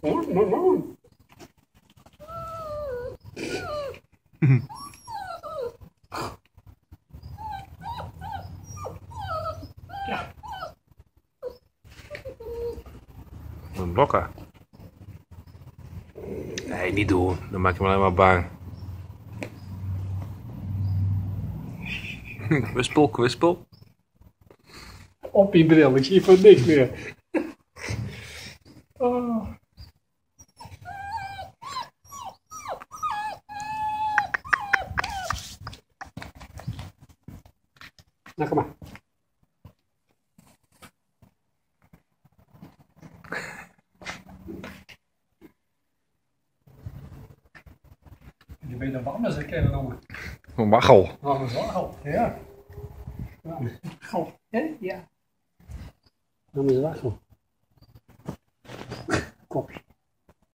Ja. Een blokker. Nee, niet doen. Dan maak je me alleen maar bang. Kwispel, kwispel. Op je bril, ik zie van niks meer. Oh. Nou, kom maar. Je bent een warm als ik ken noemen. Een waggel. Warm is waggel, ja. Waggel, hè? Ja. Warm is waggel. Kopje.